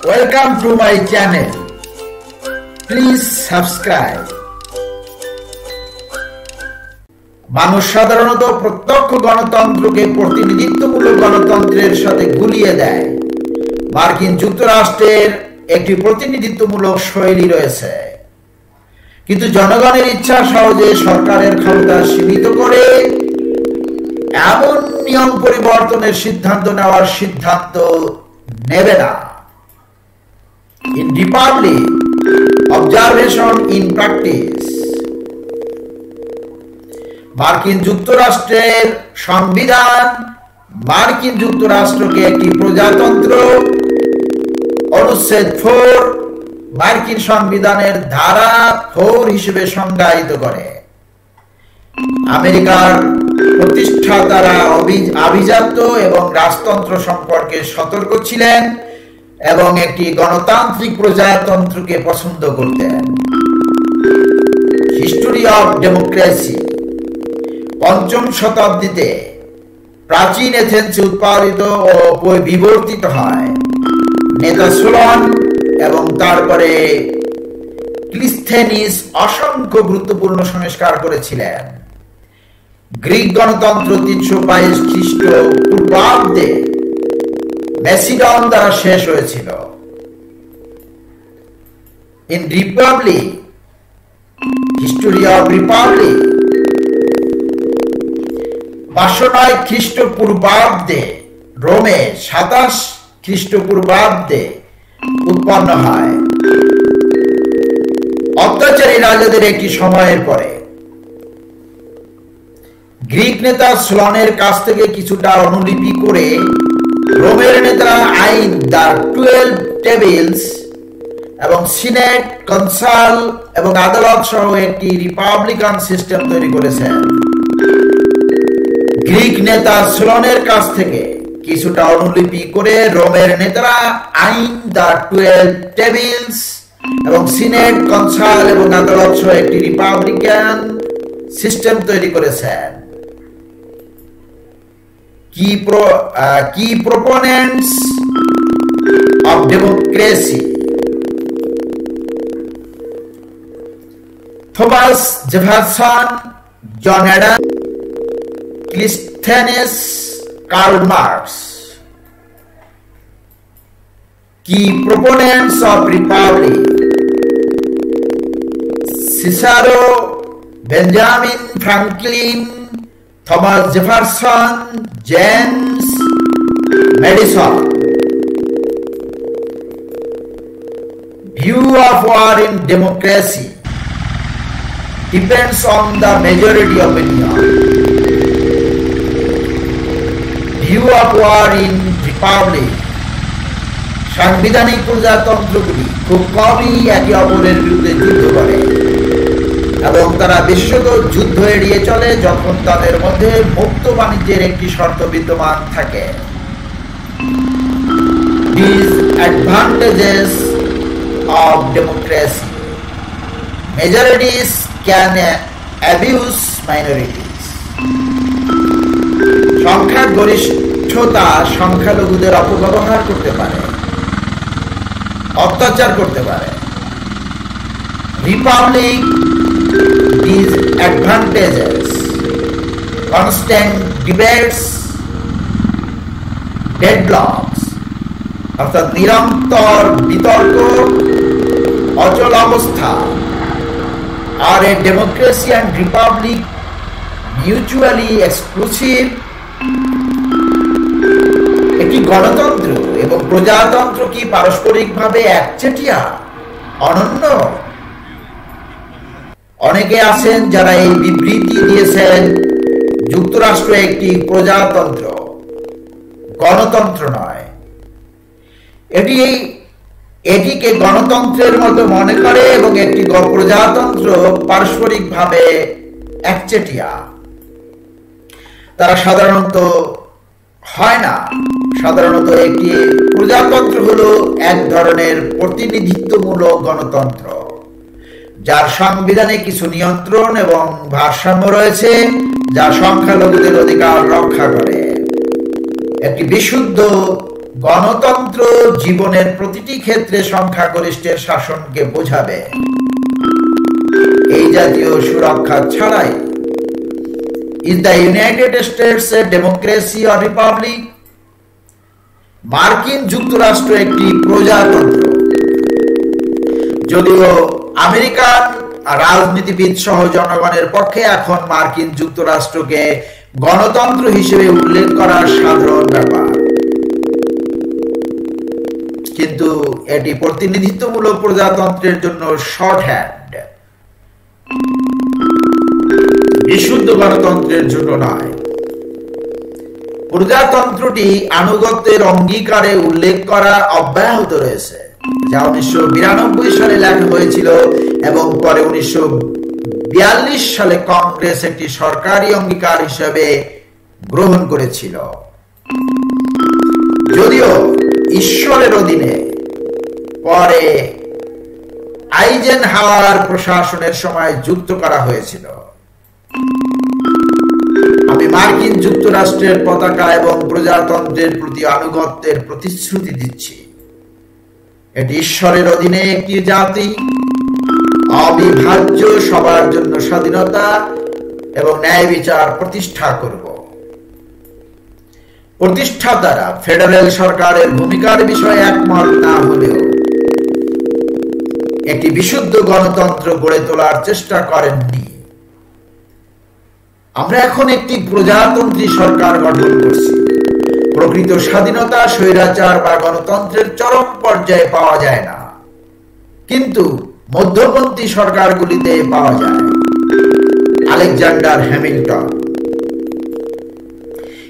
Welcome to my channel. Please subscribe. মানুষ সাধারণত প্রত্যক্ষ গণতন্ত্রকে প্রতিনিধিত্বমূলক গণতন্ত্রের সাথে গুলিয়ে দেয় মার্কিন যুক্তরাষ্ট্রের একটি প্রতিনিধিত্বমূলক শৈলী রয়েছে কিন্তু জনগণের ইচ্ছা সহজে সরকারের ক্ষমতা সীমিত করে এমন নিয়ম পরিবর্তনের সিদ্ধান্ত নেওয়ার সিদ্ধান্ত নেবে না in republic observation in practice মার্কিন যুক্তরাষ্ট্রের সংবিধান, মার্কিন যুক্তরাষ্ট্রকে একটি প্রজাতন্ত্র অনুচ্ছেদ ফোর, মার্কিন সংবিধানের ধারা ফোর হিসেবে সংজ্ঞায়িত করে। আমেরিকার প্রতিষ্ঠাতারা আভিজাত্য এবং রাজতন্ত্র সম্পর্কে সতর্ক ছিলেন। এবং একটি গণতান্ত্রিক প্রজাতন্ত্রকে পছন্দ করতেন। হিস্টোরি অফ ডেমোক্রেসি পঞ্চম শতাব্দীতে প্রাচীন এথেন্সে উৎপাদিত ও বিবর্তিত হয়। নেতা সোলন এবং তারপরে ক্লিস্থেনিস অসংখ্য গুরুত্বপূর্ণ সংস্কার করেছিলেন। গ্রিক গণতন্ত্র তিনশো বাইশ খ্রিস্ট পূর্বাব্দে ম্যাসিডন দ্বারা শেষ হয়েছিল। In republic history of republic পাঁচশো নয় খ্রিস্টপূর্বাব্দে, রোমে সাতাশ খ্রিস্টপূর্বাব্দে উৎপন্ন হয়। অত্যাচারী রাজাদের একটি সময়ের পরে। গ্রিক নেতা স্লনের কাছ থেকে কিছুটা অনুলিপি করে রোমের নেতা আইন দ্য টুয়েলভ টেবিলস এবং সিনেট, কনসাল এবং আদালত সহ একটি রিপাবলিকান সিস্টেম তৈরি করেছেন। গ্রিক নেতা স্লনের কাছ থেকে কিছুটা অনুলিপি করে রোমের নেতারা আইন দ্য টুয়েলভ টেবিলস এবং সিনেট, কনসাল এবং আদালত সহ একটি রিপাবলিকান সিস্টেম তৈরি করেছেন। Key key proponents of democracy Thomas Jefferson John Adam Cleisthenes Karl Marx key proponents of republic Cicero Benjamin Franklin Thomas Jefferson James Madison view of war in democracy depends on the majority opinion view of war in republic সাংবিধানিক প্রজাতন্ত্রগুলি খুব কমই একে অপরের বিরুদ্ধে যুদ্ধ করে। এবং তারা বিশেষত যুদ্ধ এড়িয়ে চলে যখন তাদের মধ্যে মুক্ত বাণিজ্যের একটি শর্ত বিদ্যমান থাকে। Disadvantages of democracy. গরিষ্ঠতা সংখ্যালঘুদের অপব্যবহার করতে পারে, অত্যাচার করতে পারে। Republic disadvantages constant debates, deadlocks, অর্থাৎ নিরন্তর বিতর্ক, অচল অবস্থা, are a democracy and republic mutually exclusive একটি গণতন্ত্র এবং প্রজাতন্ত্র কি পারস্পরিকভাবে একচেটিয়া, অনন্য? অনেকে আছেন যারা এই বিবৃতি দিয়েছেন, যুক্তরাষ্ট্র একটি প্রজাতন্ত্র, গণতন্ত্র নয়। এটি, এটিকে গণতন্ত্রের মতো মনে করে এবং একটি প্রজাতন্ত্র পারস্পরিকভাবে একচেটিয়া। তারা সাধারণত হয় না। সাধারণত একটি প্রজাতন্ত্র হলো এক ধরনের প্রতিনিধিত্বমূলক গণতন্ত্র। যার সংবিধানে কিছু নিয়ন্ত্রণ এবং ভারসাম্য রয়েছে যা সংখ্যালঘুদের অধিকার রক্ষা করে। একটি বিশুদ্ধ গণতন্ত্র জীবনের প্রতিটি ক্ষেত্রে সংখ্যাগরিষ্ঠের শাসনকে বোঝাবে। এই জাতীয় সুরক্ষা ছাড়াই in the United States a democracy or republic. মার্কিন যুক্তরাষ্ট্র একটি প্রজাতন্ত্র। যদিও আমেরিকান রাজনীতিবিদ সহ জনগণের পক্ষে এখন মার্কিন যুক্তরাষ্ট্রকে গণতন্ত্র হিসেবে উল্লেখ করা সাধারণ ব্যাপার। কিন্তু এটি প্রতিনিধিত্বমূলক প্রজাতন্ত্রের জন্য শর্ট হ্যান্ড বিশুদ্ধ গণতন্ত্রের জন্য নয়। প্রজাতন্ত্রটি আনুগত্যের অঙ্গীকারে উল্লেখ করা অব্যাহত রয়েছে। যা উনিশশো সালে লেখা হয়েছিল এবং পরে উনিশশো বিয়াল্লিশ সালে কংগ্রেস একটি সরকারি অঙ্গীকার হিসেবে গ্রহণ করেছিল। যদিও ঈশ্বরের অধীনে পরে আইজেন হাওয়ার প্রশাসনের সময় যুক্ত করা হয়েছিল। আমি মার্কিন যুক্তরাষ্ট্রের পতাকা এবং প্রজাতন্ত্রের প্রতি আনুগত্যের প্রতিশ্রুতি দিচ্ছি। এটি ঈশ্বরের অধীনে একটি জাতি, অবিভাজ্য, সবার জন্য স্বাধীনতা এবং ন্যায় বিচার প্রতিষ্ঠা করব। প্রতিষ্ঠাতারা ফেডারেল সরকারের ভূমিকার বিষয়ে একমত না হলেও একটি বিশুদ্ধ গণতন্ত্র গড়ে তোলার চেষ্টা করেননি। আমরা এখন একটি প্রজাতন্ত্রী সরকার গঠন করছি। প্রকৃত স্বাধীনতা, স্বৈরাচার বা গণতন্ত্রের চরম পর্যায়ে পাওয়া যায় না। কিন্তু মধ্যপন্থী সরকারগুলিতে পাওয়া যায়। Alexander Hamilton.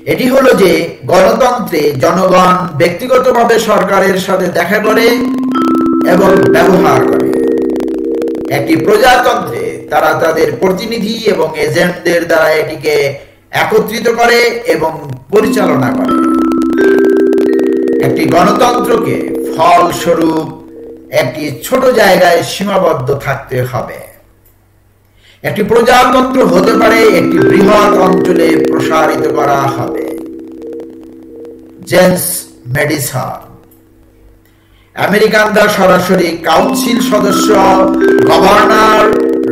এটি হলো যে গণতন্ত্রে জনগণ ব্যক্তিগতভাবে সরকারের সাথে দেখা করে এবং ব্যবহার করে। একটি প্রজাতন্ত্রে তারা তাদের প্রতিনিধি এবং এজেন্টদের দ্বারা এটিকে একত্রিত করে এবং পরিচালনা করে। একটি গণতন্ত্রকে ফলস্বরূপ একটি ছোট জায়গায় সীমাবদ্ধ থাকতে হবে। একটি প্রজাতন্ত্র হতে পারে একটি বৃহৎ অঞ্চলে প্রসারিত করা হবে। জেন্স মেডিসন আমেরিকানরা সরাসরি কাউন্সিল সদস্য, গভর্নর,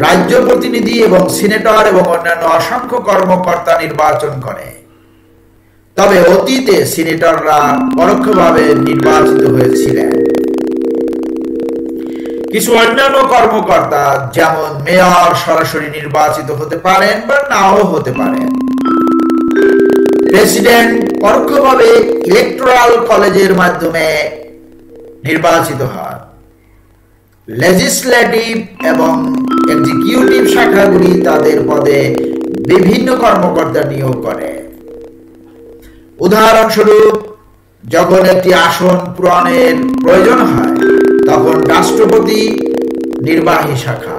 রাজ্য প্রতিনিধি এবং সিনেটর এবং অন্যান্য অসংখ্য কর্মকর্তা নির্বাচন করে। তবে অতীতে সিনেটররা পরোক্ষভাবে নির্বাচিত হয়েছিলেন। কিছু অন্যান্য কর্মকর্তা, যেমন মেয়র, সরাসরি নির্বাচিত হতে পারেন বা নাও হতে পারেন। প্রেসিডেন্ট পরোক্ষভাবে ইলেকট্রাল কলেজের মাধ্যমে নির্বাচিত হয় লেজিসলেটিভ এবং এক্সিকিউটিভ শাখাগুলি তাদের পদে বিভিন্ন কর্মকর্তা নিয়োগ করে উদাহরণস্বরূপ, যখন একটি আসন পূরণের প্রয়োজন হয়, তখন রাষ্ট্রপতি নির্বাহী শাখা,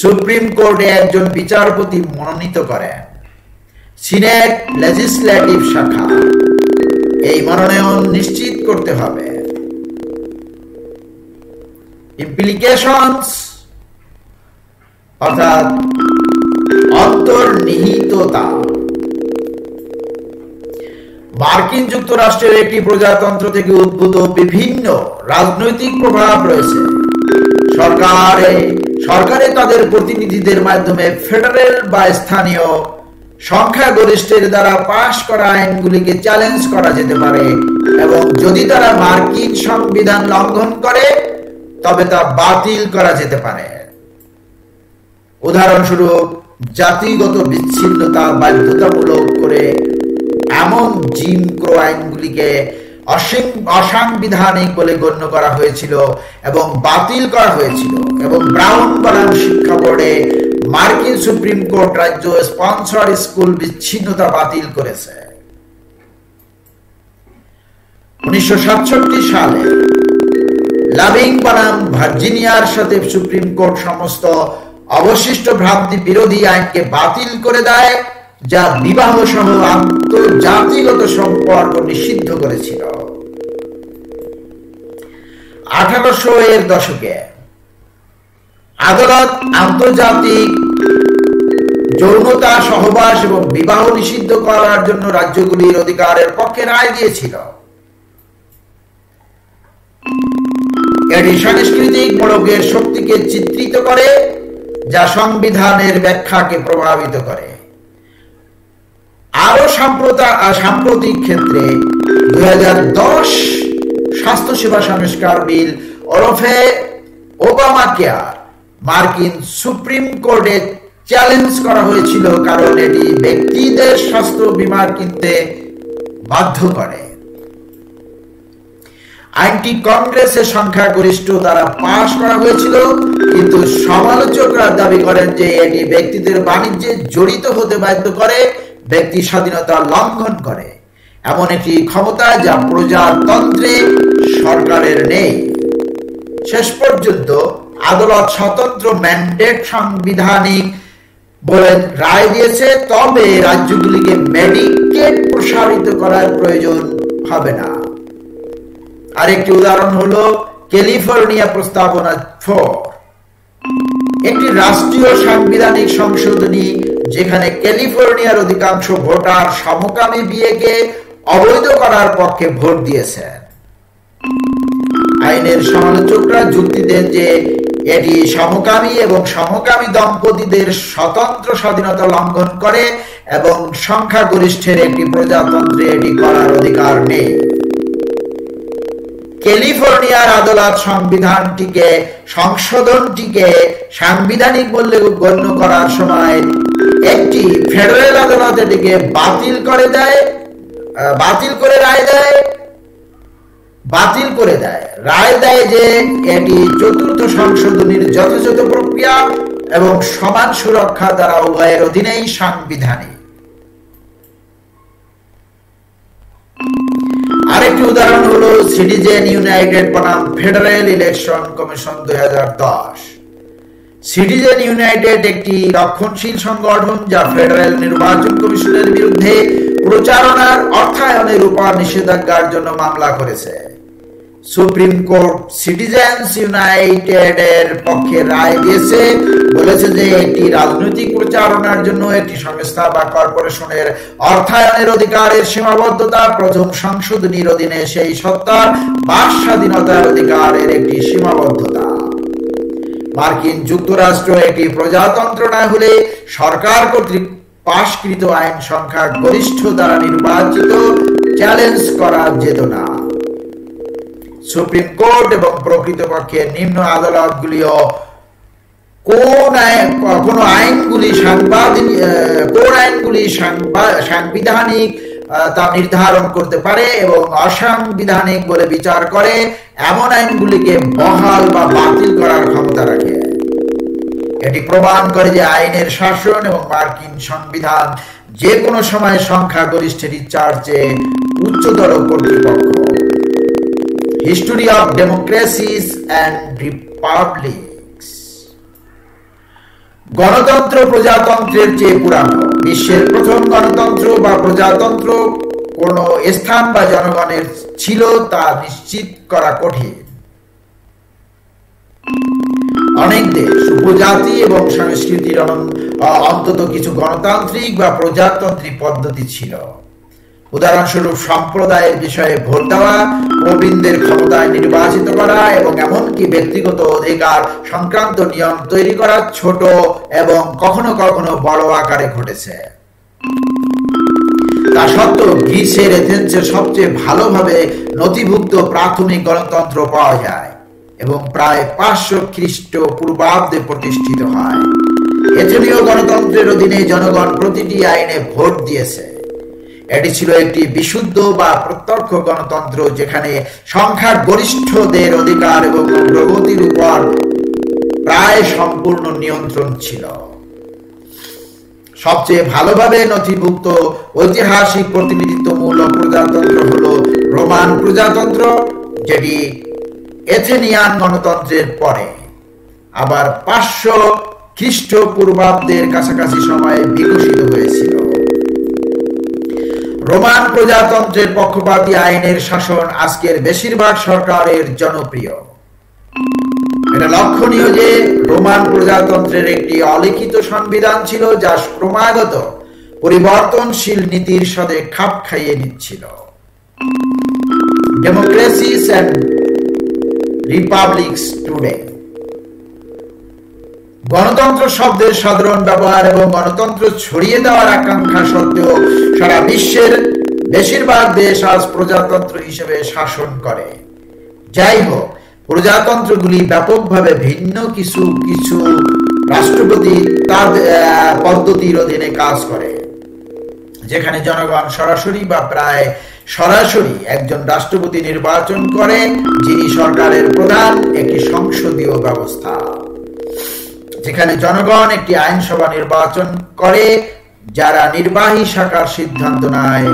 সুপ্রিম কোর্টে একজন বিচারপতি মনোনীত করেন। সিনেট লেজিসলেটিভ শাখা, এই মনোনয়ন নিশ্চিত করতে হবে। ইমপ্লিকেশনস, অর্থাৎ অন্তর্নিহিততা। মার্কিন যুক্তরাষ্ট্রের একটি প্রজাতন্ত্র থেকে উদ্ভূত বিভিন্ন রাজনৈতিক প্রভাব রয়েছে। সরকারে সরকারে তাদের প্রতিনিধিদের মাধ্যমে ফেডারেল বা স্থানীয় সংখ্যাগরিষ্ঠের দ্বারা পাশ করা আইনগুলিকে চ্যালেঞ্জ করা যেতে পারে এবং যদি তারা মার্কিন সংবিধান লঙ্ঘন করে, তবে তা বাতিল করা যেতে পারে। উদাহরণস্বরূপ, জাতিগত বিচ্ছিন্নতা বাধ্যতামূলক করে এমন জিম ক্রো আইনগুলিকে অসাংবিধানিক বলে গণ্য করা হয়েছিল এবং বাতিল করা হয়েছিল এবং ব্রাউন বনাম শিক্ষা বোর্ডে মার্কিন সুপ্রিম কোর্ট রাজ্য স্পন্সর স্কুল বিচ্ছিন্নতা বাতিল করেছে। উনিশশো সালে লাভিং বনাম ভার্জিনিয়ার সাথে সুপ্রিম কোর্ট সমস্ত অবশিষ্ট ভ্রান্তি বিরোধী আইনকে বাতিল করে দেয়। যা বিবাহ সহ আন্তর্জাতিগত সম্পর্ক নিষিদ্ধ করেছিল। আঠারোশো এর দশকে আদালত আন্তর্জাতিক যৌনতা সহবাস এবং বিবাহ নিষিদ্ধ করার জন্য রাজ্যগুলির অধিকারের পক্ষে রায় দিয়েছিল। এটি সাংস্কৃতিক মোড়কের শক্তিকে চিত্রিত করে, যা সংবিধানের ব্যাখ্যাকে প্রভাবিত করে। সাম্প্রতিক ক্ষেত্রে দুই স্বাস্থ্যসেবা সংস্কার বিল ওরফে ওবামা কেয়ার মার্কিন সুপ্রিম কোর্টে চ্যালেঞ্জ করা হয়েছিল কারণ এটি ব্যক্তিদের স্বাস্থ্য বিমা কিনতে বাধ্য করে। আইনটি কংগ্রেসের সংখ্যাগরিষ্ঠ দ্বারা পাশ করা হয়েছিল, কিন্তু সমালোচকরা দাবি করেন যে এটি ব্যক্তিদের বাণিজ্যে জড়িত হতে বাধ্য করে। ব্যক্তি স্বাধীনতা লঙ্ঘন করে। এমন একটি ক্ষমতা যা প্রজাতন্ত্রে সরকারের নেই। শেষ পর্যন্ত আদালত স্বতন্ত্র ম্যান্ডেট সাংবিধানিক বলে রায় দিয়েছে, তবে রাজ্যগুলিকে মেডিকেট প্রসারিত করার প্রয়োজন হবে না। আরেকটি উদাহরণ হলো ক্যালিফোর্নিয়া প্রস্তাবনা ফোর। একটি রাষ্ট্রীয় সাংবিধানিক সংশোধনী যেখানে ক্যালিফোর্নিয়ার অধিকাংশ ভোটার সমকামী বিয়েকে অবৈধ করার পক্ষে ভোট দিয়েছেন। আইনের সমালোচকরা যুক্তি দেন যে এটি সমকামী এবং সমকামী দম্পতিদের স্বতন্ত্র স্বাধীনতা লঙ্ঘন করে এবং সংখ্যাগরিষ্ঠের একটি প্রজাতন্ত্রে এটি করার অধিকার নেই। ক্যালিফোর্নিয়ার আদালত সংবিধানটিকে, সংশোধনটিকে সাংবিধানিক বলে গণ্য করার সময় একটি ফেডারেল আদালত এটিকে বাতিল করে দেয় বাতিল করে রায় দেয়, বাতিল করে দেয়। রায় দেয় যে এটি চতুর্থ সংশোধনীর যথাযথ প্রক্রিয়া এবং সমান সুরক্ষা দ্বারা উভয়ের অধীনেই সাংবিধানিক। আরেকটি উদাহরণ হল সিটিজেন ইউনাইটেড বনাম ফেডারেল ইলেকশন কমিশন দুই হাজার দশ। সিটিজেন ইউনাইটেড একটি রক্ষণশীল সংগঠন যা ফেডারেল নির্বাচন কমিশনের বিরুদ্ধে প্রচারণার অর্থায়নের উপর নিষেধাজ্ঞার জন্য মামলা করেছে। সুপ্রিম কোর্ট সিটিজেন্স ইউনাইটেড এর পক্ষে রায় দিয়েছে, বলেছে যে একটি রাজনৈতিক প্রচারণার জন্য একটি সংস্থা বা কর্পোরেশনের অর্থায়নের অধিকারের সীমাবদ্ধতা, প্রথম সংশোধনীর অধীনে সেই সত্তার বাক স্বাধীনতার অধিকারের একটি সীমাবদ্ধতা। মার্কিন যুক্তরাষ্ট্র একটি প্রজাতন্ত্র না হলে সরকার কর্তৃক পাশকৃত আইন সংখ্যা গরিষ্ঠ দ্বারা নির্বাচিত চ্যালেঞ্জ করা যেত না। সুপ্রিম কোর্ট এবং প্রকৃতপক্ষে নিম্ন আদালতগুলিও কোন কোন আইনগুলি সাংবাদিক কোন আইনগুলি সাংবিধানিক তা নির্ধারণ করতে পারে এবং অসাংবিধানিক বলে বিচার করে, এমন আইনগুলিকে বহাল বা বাতিল করার ক্ষমতা রাখে। এটি প্রমাণ করে যে আইনের শাসন এবং মার্কিন সংবিধান যে কোনো সময় সংখ্যাগরিষ্ঠের ইচ্ছার চেয়ে উচ্চতর কর্তৃপক্ষ। History of democracies and republics গণতন্ত্র প্রজাতন্ত্রের চেয়ে পুরানো বিশ্বের প্রথম গণতন্ত্র বা প্রজাতন্ত্র কোন স্থান বা জনগণের ছিল তা নিশ্চিত করা কঠিন। অনেক দেশ, উপজাতি এবং সংস্কৃতির অন্তত কিছু গণতান্ত্রিক বা প্রজাতন্ত্রিক পদ্ধতি ছিল। উদাহরণস্বরূপ সম্প্রদায়ের বিষয়ে ভোট দেওয়া প্রবীণদের ক্ষমতায় নির্বাচিত করা এবং এমনকি ব্যক্তিগত অধিকার সংক্রান্ত নিয়ম তৈরি করা ছোট এবং কখনো কখনো বড় আকারে ঘটেছে। তা সত্ত্বেও গ্রিসের এথেন্সের সবচেয়ে ভালোভাবে নথিভুক্ত প্রাথমিক গণতন্ত্র পাওয়া যায় এবং প্রায় পাঁচশো খ্রিস্ট পূর্বাব্দে প্রতিষ্ঠিত হয়। এথেনীয় গণতন্ত্রের অধীনে জনগণ প্রতিটি আইনে ভোট দিয়েছে। এটি ছিল একটি বিশুদ্ধ বা প্রত্যক্ষ গণতন্ত্র যেখানে সংখ্যার গরিষ্ঠদের অধিকার এবং প্রগতির উপর প্রায় সম্পূর্ণ নিয়ন্ত্রণ ছিল। সবচেয়ে ভালোভাবে নথিভুক্ত ঐতিহাসিক প্রতিনিধিত্বমূলক প্রজাতন্ত্র হল রোমান প্রজাতন্ত্র, যেটি এথেনিয়ান গণতন্ত্রের পরে। আবার পাঁচশো খ্রিস্টপূর্বাব্দের কাছাকাছি সময়ে বিকশিত হয়েছিল। রোমান প্রজাতন্ত্রের পক্ষপাতী আইনের শাসন আজকের বেশিরভাগ সরকারের জনপ্রিয়। এটা লক্ষণীয় যে রোমান প্রজাতন্ত্রের একটি অলিখিত সংবিধান ছিল যা ক্রমাগত পরিবর্তনশীল নীতির সাথে খাপ খাইয়ে নিচ্ছিল। ডেমোক্রেসিস অ্যান্ড রিপাবলিক্স টুডে গণতন্ত্র শব্দের সাধারণ ব্যবহার এবং গণতন্ত্র ছড়িয়ে দেওয়ার আকাঙ্ক্ষা সত্ত্বেও সারা বিশ্বের বেশিরভাগ দেশ আজ প্রজাতন্ত্র হিসেবে শাসন করে। যাই হোক, প্রজাতন্ত্রগুলি ব্যাপকভাবে ভিন্ন কিছু কিছু রাষ্ট্রপতি তার পদ্ধতির অধীনে কাজ করে। যেখানে জনগণ সরাসরি বা প্রায় সরাসরি একজন রাষ্ট্রপতি নির্বাচন করে, যিনি সরকারের প্রধান, একটি সংসদীয় ব্যবস্থা। যেখানে জনগণ একটি আইনসভা নির্বাচন করে, যারা নির্বাহী শাখার সিদ্ধান্ত নেয়,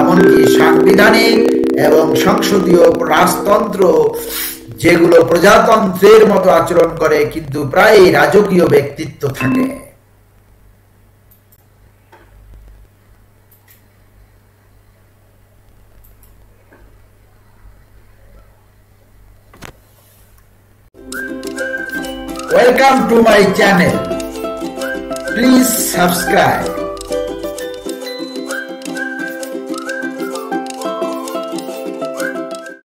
এমনকি সাংবিধানিক এবং সংসদীয় রাজতন্ত্র, যেগুলো প্রজাতন্ত্রের মতো আচরণ করে, কিন্তু প্রায় রাজকীয় ব্যক্তিত্ব থাকে। Welcome to my channel. Please subscribe.